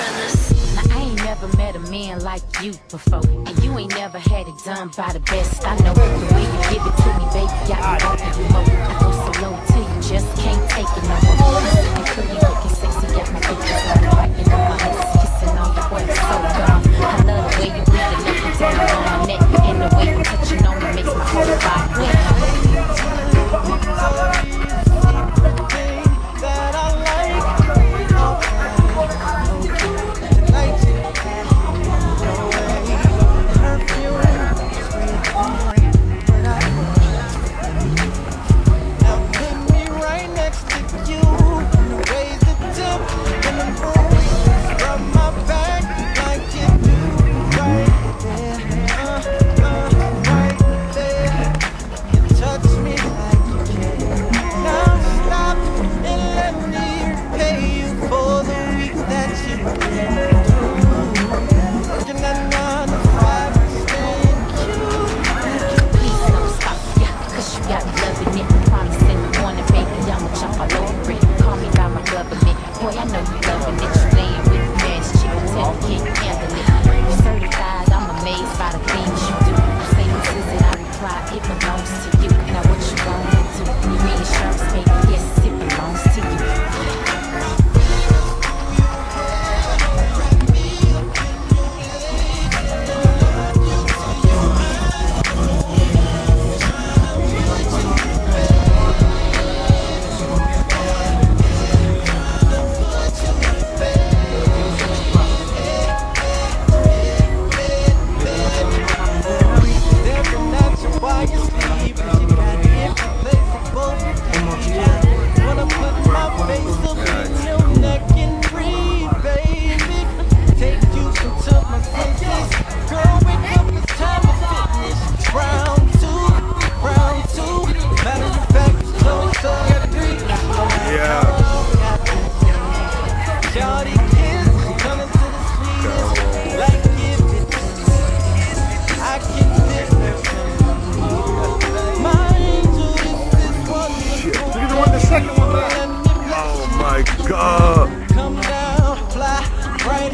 I ain't never met a man like you before And you ain't never had it done by the best. I know The way you give it to me, baby, I can want it that you layin' with fast chicks. Have can't handle it. You're certified, I'm amazed by the things you do. You say you visit, I reply, it Come down, fly right,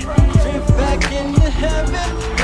back into heaven.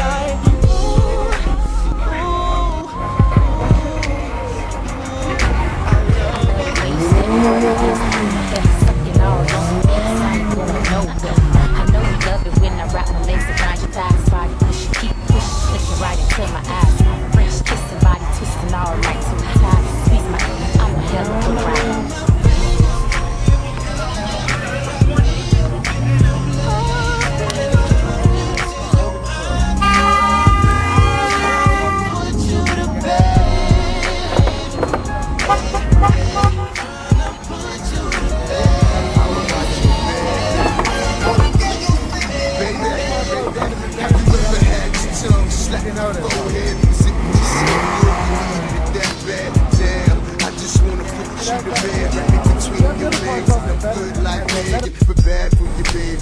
the bed, make it between your legs. I'm good like me, bad for your bed.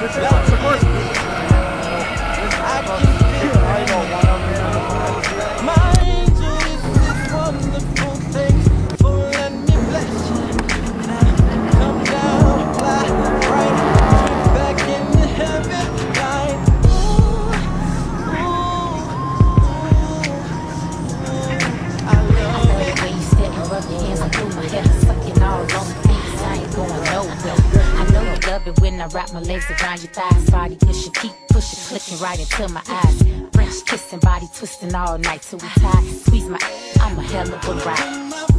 This is wrap my legs around your thighs. Body pushing, keep pushing, clicking right into my eyes. French kissing, body twisting all night till we tie. Squeeze my, I'm a hell of a ride.